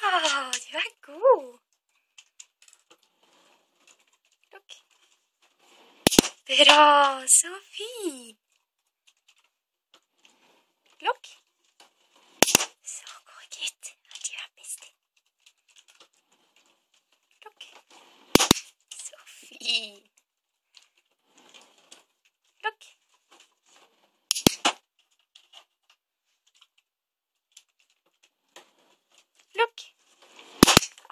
du er god. Lukk. Bra, så fin. Lukk. Så god gutt. Du er best. Lukk. Så fin. Lukk. Lukk.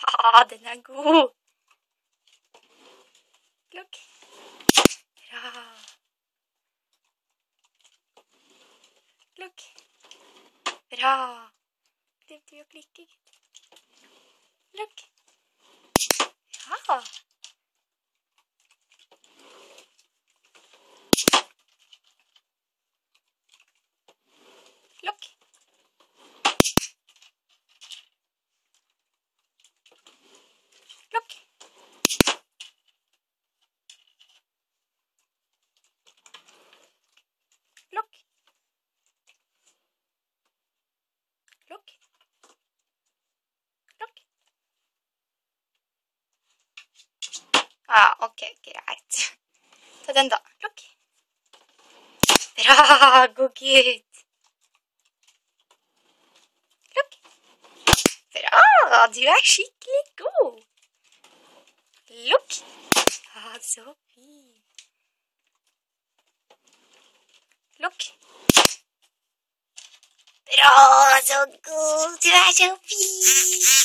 Ah, den er god. Lukk. Bra. Lukk. Bra. Glemte vi å klikke, gitt. Lukk. Ja. Lukk. Lukk. Lukk. Lukk. Lukk. Ah, ok, greit. Ta den, da. Lukk. Bra, god gutt. Lukk. Bra, du er skikkelig god. Lukk. Ah, så fin. Lukk. Bra, så god. Du er så fin.